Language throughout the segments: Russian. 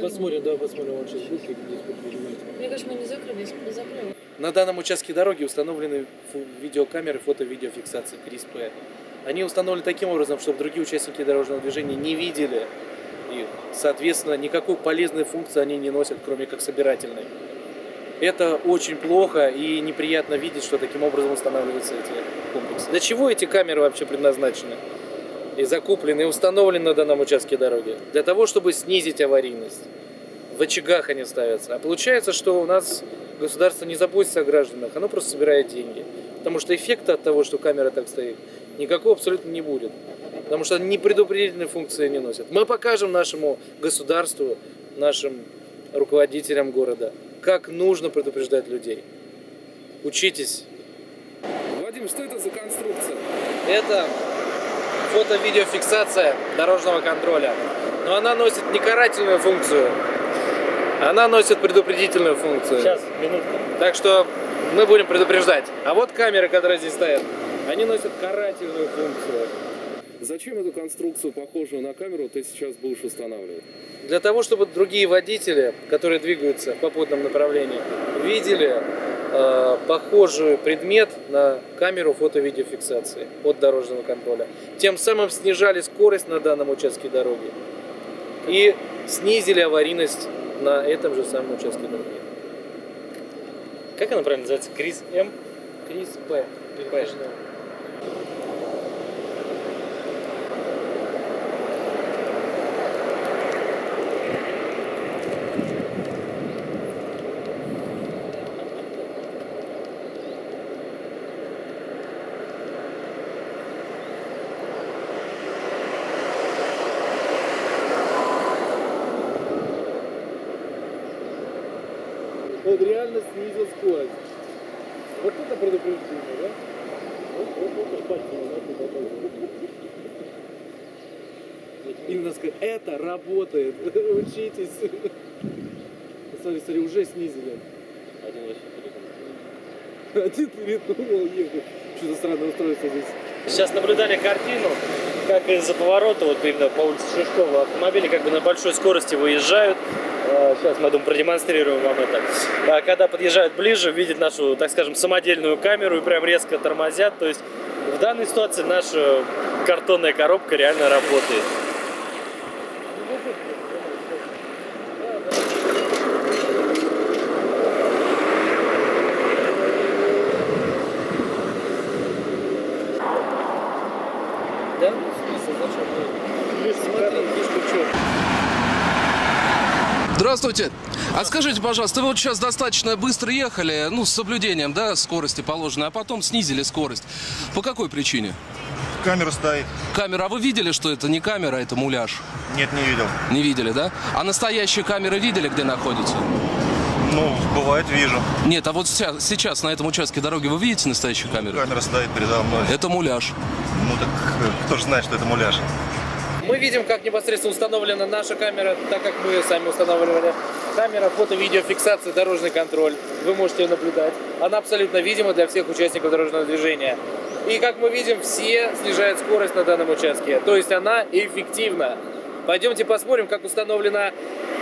посмотрим, давай посмотрим, он сейчас будет, как здесь поднимать. Мне кажется, мы не закрыли, если бы мы закрыли. На данном участке дороги установлены видеокамеры фото-видеофиксации КРИС-П. Они установлены таким образом, чтобы другие участники дорожного движения не видели их. Соответственно, никакой полезной функции они не носят, кроме как собирательной. Это очень плохо и неприятно видеть, что таким образом устанавливаются эти комплексы. Для чего эти камеры вообще предназначены? И закуплены, и установлены на данном участке дороги? Для того, чтобы снизить аварийность. В очагах они ставятся. А получается, что у нас государство не заботится о гражданах, оно просто собирает деньги. Потому что эффекта от того, что камера так стоит, никакого абсолютно не будет. Потому что они предупредительной функции не носят. Мы покажем нашему государству, нашим руководителям города, как нужно предупреждать людей. Учитесь. Вадим, что это за конструкция? Это фото-видеофиксация дорожного контроля. Но она носит не карательную функцию, она носит предупредительную функцию. Сейчас, минутку. Так что мы будем предупреждать. А вот камеры, которые здесь стоят, они носят карательную функцию. Зачем эту конструкцию, похожую на камеру, ты сейчас будешь устанавливать? Для того, чтобы другие водители, которые двигаются в попутном направлении, видели э, похожий предмет на камеру фото-видеофиксации от дорожного контроля. Тем самым снижали скорость на данном участке дороги и снизили аварийность на этом же самом участке дороги. Как она правильно называется? Крис М? Крис П. П. Он реально снизил скорость. Вот это предупреждение, да? Вот, вот, вот, пальцем показывать. Именно сказать, это работает, учитесь. Смотри, смотри, уже снизили. Один вообще Один передумал ехать. Что-то странное устройство здесь. Сейчас наблюдали картину, как из-за поворота, вот именно по улице Шишкова, автомобили как бы на большой скорости выезжают. А, Сейчас мы, думаю, продемонстрируем вам это. А Когда подъезжают ближе, видят нашу, так скажем, самодельную камеру и прям резко тормозят. То есть в данной ситуации наша картонная коробка реально работает. Да? Зачем? Смотри, в чем? Здравствуйте. А скажите, пожалуйста, вы вот сейчас достаточно быстро ехали, ну, с соблюдением, да, скорости положенной, а потом снизили скорость. По какой причине? Камера стоит. Камера, а вы видели, что это не камера, это муляж? Нет, не видел. Не видели, да? А настоящие камеры видели, где находятся? Ну, бывает, вижу. Нет, а вот ся- сейчас на этом участке дороги вы видите настоящие камеры? Камера стоит передо мной. Это муляж. Ну так э, кто же знает, что это муляж? Мы видим, как непосредственно установлена наша камера, так как мы сами устанавливали. Камера фото-видеофиксации, дорожный контроль. Вы можете ее наблюдать. Она абсолютно видима для всех участников дорожного движения. И как мы видим, все снижают скорость на данном участке. То есть она эффективна. Пойдемте посмотрим, как установлена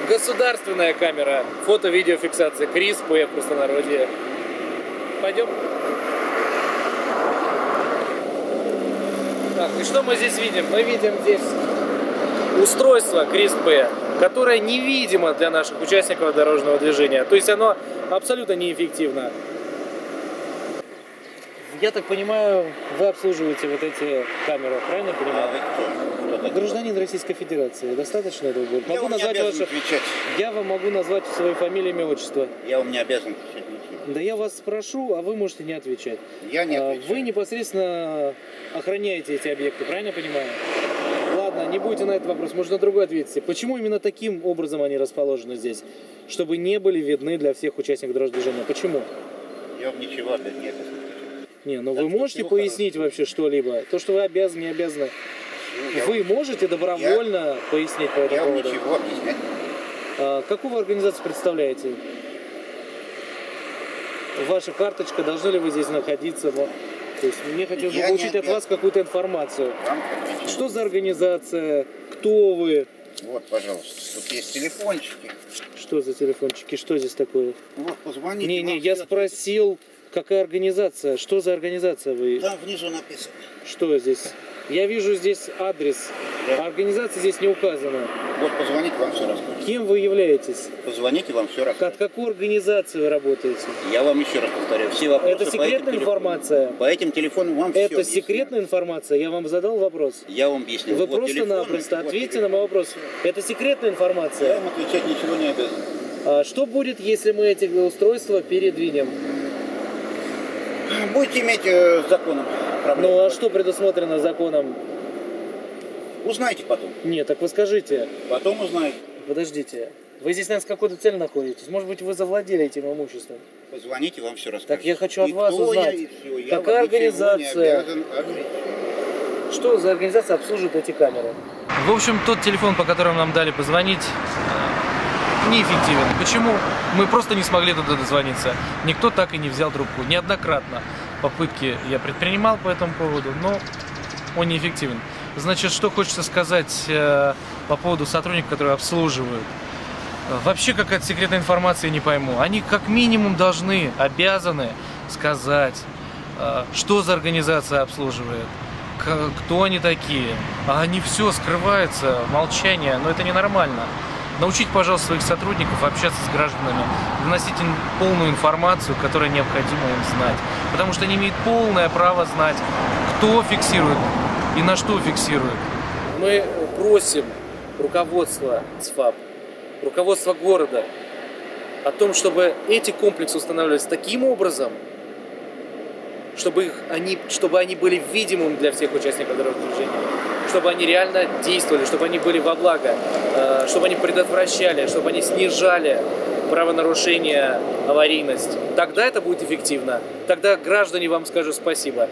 государственная камера фото-видеофиксации. КРИС, П в простонародье. Пойдем. Так, и что мы здесь видим? Мы видим здесь устройство КРИС-П, которое невидимо для наших участников дорожного движения. То есть оно абсолютно неэффективно. Я так понимаю, вы обслуживаете вот эти камеры, правильно понимаю? Гражданин Российской Федерации. Достаточно этого будет? Я Могу вам не назвать обязан ваше... отвечать. Я вам могу назвать свою фамилию, имя, отчество. Я вам не обязан отвечать ничего. Да я вас спрошу, а вы можете не отвечать. Я не А, отвечаю. Вы непосредственно охраняете эти объекты, правильно я понимаю? Не будете на этот вопрос, можно на другой ответите. Почему именно таким образом они расположены здесь? Чтобы не были видны для всех участников дорожного движения. Почему? Я вам ничего опять не. Не, ну Да вы можете пояснить вообще что-либо? То, что вы обязаны, не обязаны. Ну, я Вы можете добровольно пояснить по вам- этому Я вам поводу? ничего объяснять. А, какую вы организацию представляете? Ваша карточка, должны ли вы здесь находиться? То есть мне хотелось бы не получить от вас какую-то информацию. Вам. Что за организация? Кто вы? Вот, пожалуйста. Тут есть телефончики. Что за телефончики? Что здесь такое? Вот, позвоните. Не, не, я спросил, какая организация? Что за организация вы? Там внизу написано. Что здесь? Я вижу здесь адрес. Да. а Организация здесь не указана. Вот, позвоните, вам все расскажу. Кем вы являетесь? Позвоните, вам все расскажу. От какой организации вы работаете? Я вам еще раз повторяю. Все вопросы Это по секретная телефонам. информация? По этим телефонам вам все Это секретная информация? Я вам задал вопрос. Я вам объяснил. Вы Вот просто-напросто вот ответьте на мой вопрос. Это секретная Я информация? вам отвечать ничего не обязан. А что будет, если мы эти устройства передвинем? Будете иметь э, с законом проблемы. Ну а что предусмотрено законом? Узнаете потом. Нет, так вы скажите. Потом узнаете. Подождите. Вы здесь, наверное, с какой-то целью находитесь. Может быть, вы завладели этим имуществом. Позвоните, вам все расскажу. Так я хочу от И вас я, узнать, всё. Я какая организация? Что за организация обслуживает эти камеры? В общем, тот телефон, по которому нам дали позвонить, э, неэффективен. Почему? Мы просто не смогли туда дозвониться. Никто так и не взял трубку. Неоднократно попытки я предпринимал по этому поводу, но он неэффективен. Значит, что хочется сказать э, по поводу сотрудников, которые обслуживают. Вообще какая-то секретная информация, я не пойму. Они как минимум должны, обязаны сказать, э, что за организация обслуживает, кто они такие. А они все скрывается, молчание, но это ненормально. Научите, пожалуйста, своих сотрудников общаться с гражданами, вносить им полную информацию, которая необходима им знать. Потому что они имеют полное право знать, кто фиксирует и на что фиксирует. Мы просим руководство ЦФАП, руководство города о том, чтобы эти комплексы устанавливались таким образом, чтобы, их, они, чтобы они были видимым для всех участников дорожного движения, чтобы они реально действовали, чтобы они были во благо, э, чтобы они предотвращали, чтобы они снижали правонарушение, аварийность. Тогда это будет эффективно. Тогда граждане вам скажут спасибо.